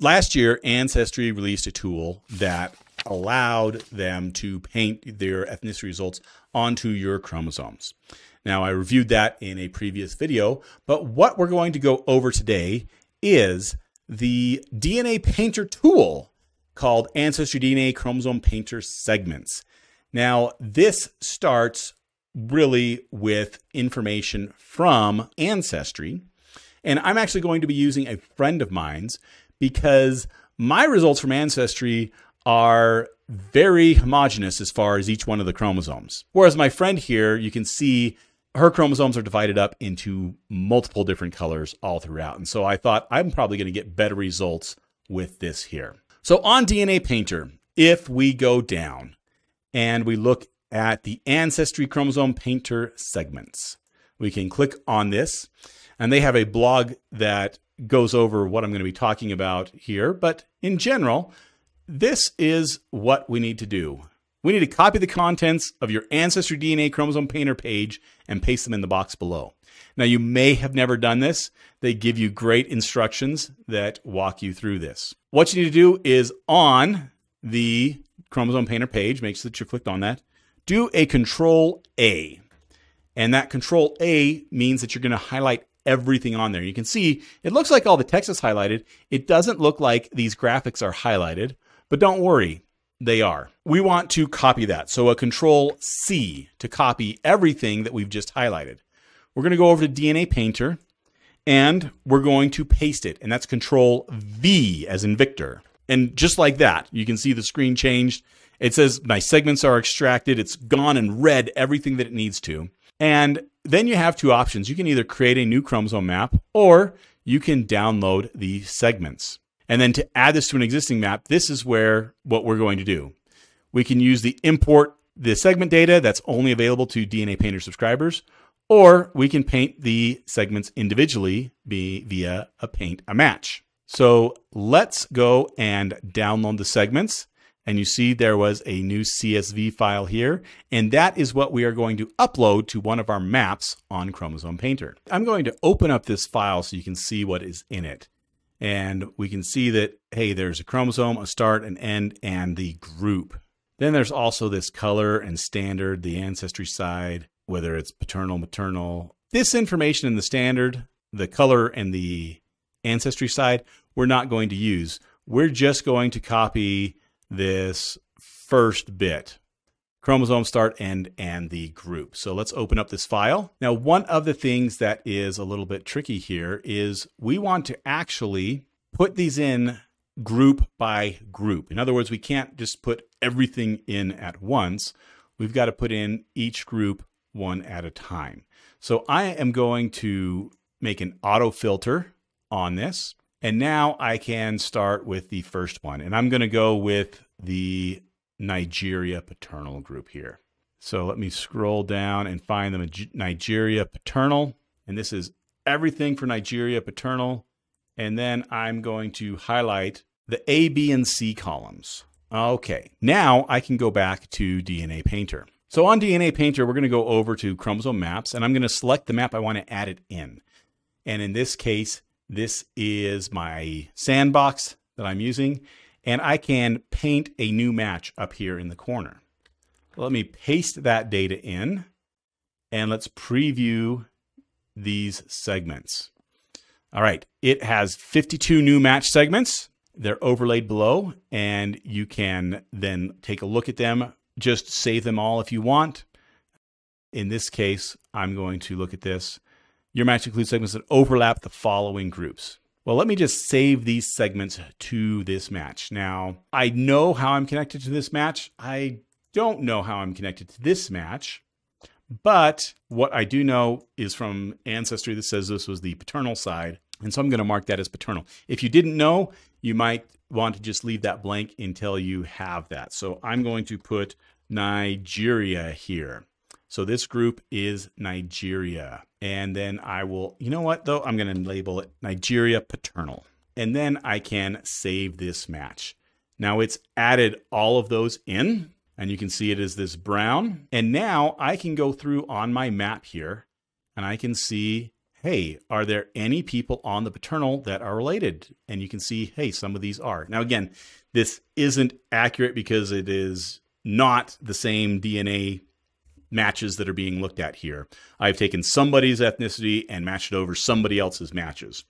last year, Ancestry released a tool that allowed them to paint their ethnicity results onto your chromosomes. Now, I reviewed that in a previous video, but what we're going to go over today is the DNA Painter tool called Ancestry DNA Chromosome Painter Segments. Now, this starts really with information from Ancestry, and I'm actually going to be using a friend of mine's because my results from Ancestry are very homogeneous as far as each one of the chromosomes. Whereas my friend here, you can see her chromosomes are divided up into multiple different colors all throughout. And so I thought I'm probably going to get better results with this here. So on DNA Painter, if we go down and we look at the Ancestry Chromosome Painter segments, we can click on this and they have a blog that goes over what I'm going to be talking about here. But in general, this is what we need to do. We need to copy the contents of your Ancestry DNA chromosome painter page and paste them in the box below. Now, you may have never done this. They give you great instructions that walk you through this. What you need to do is on the chromosome painter page, make sure that you clicked on that, do a control A. And that control A means that you're going to highlight everything on there. You can see it looks like all the text is highlighted. It doesn't look like these graphics are highlighted, but don't worry, they are. We want to copy that. So a control C to copy everything that we've just highlighted. We're going to go over to DNA Painter and we're going to paste it. And that's control V as in Victor. And just like that, you can see the screen changed. It says my segments are extracted. It's gone and read everything that it needs to. And then you have two options. You can either create a new chromosome map or you can download the segments. And then to add this to an existing map, this is where what we're going to do. We can use the import the segment data that's only available to DNA Painter subscribers, or we can paint the segments individually be via a paint a match. So let's go and download the segments. And you see there was a new CSV file here, and that is what we are going to upload to one of our maps on Chromosome Painter. I'm going to open up this file so you can see what is in it. And we can see that, hey, there's a chromosome, a start, an end, and the group. Then there's also this color and standard, the ancestry side, whether it's paternal, maternal. This information in the standard, the color, and the ancestry side, we're not going to use. We're just going to copy this first bit chromosome start end and the group. So let's open up this file. Now, one of the things that is a little bit tricky here is we want to actually put these in group by group. In other words, we can't just put everything in at once. We've got to put in each group one at a time. So I am going to make an auto filter on this. And now I can start with the first one. And I'm going to go with the Nigeria paternal group here. So let me scroll down and find the Nigeria paternal. And this is everything for Nigeria paternal. And then I'm going to highlight the A, B, and C columns. Okay, now I can go back to DNA Painter. So on DNA Painter, we're going to go over to chromosome maps, and I'm going to select the map I want to add it in. And in this case, this is my sandbox that I'm using and I can paint a new match up here in the corner. Let me paste that data in and let's preview these segments. All right, it has 52 new match segments. They're overlaid below and you can then take a look at them. Just save them all if you want. In this case, I'm going to look at this. Your match includes segments that overlap the following groups. Well, let me just save these segments to this match. Now, I know how I'm connected to this match. I don't know how I'm connected to this match. But what I do know is from Ancestry that says this was the paternal side. And so I'm going to mark that as paternal. If you didn't know, you might want to just leave that blank until you have that. So I'm going to put Nigeria here. So this group is Nigeria. And then I will, you know what though? I'm going to label it Nigeria Paternal. And then I can save this match. Now it's added all of those in and you can see it is this brown. And now I can go through on my map here and I can see, hey, are there any people on the paternal that are related? And you can see, hey, some of these are. Now, again, this isn't accurate because it is not the same DNA matches that are being looked at here. I've taken somebody's ethnicity and matched it over somebody else's matches.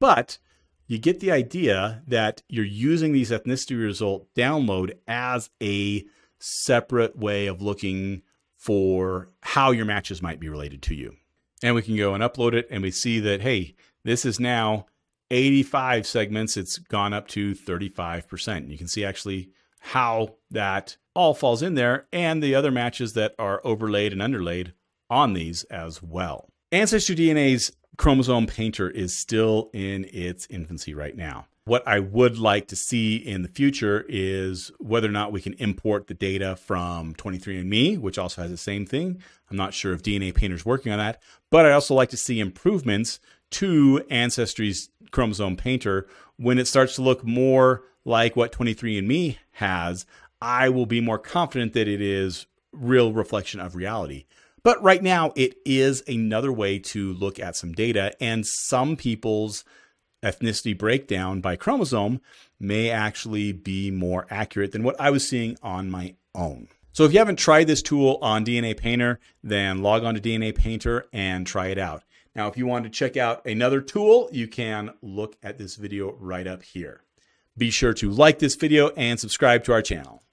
But you get the idea that you're using these ethnicity result download as a separate way of looking for how your matches might be related to you. And we can go and upload it and we see that, hey, this is now 85 segments. It's gone up to 35%. You can see actually how that all falls in there and the other matches that are overlaid and underlaid on these as well. Ancestry DNA's chromosome painter is still in its infancy right now. What I would like to see in the future is whether or not we can import the data from 23andMe, which also has the same thing. I'm not sure if DNA Painter is working on that, but I also like to see improvements to Ancestry's chromosome painter when it starts to look more like what 23andMe has. I will be more confident that it is real reflection of reality. But right now, it is another way to look at some data, and some people's ethnicity breakdown by chromosome may actually be more accurate than what I was seeing on my own. So if you haven't tried this tool on DNA Painter, then log on to DNA Painter and try it out. Now, if you want to check out another tool, you can look at this video right up here. Be sure to like this video and subscribe to our channel.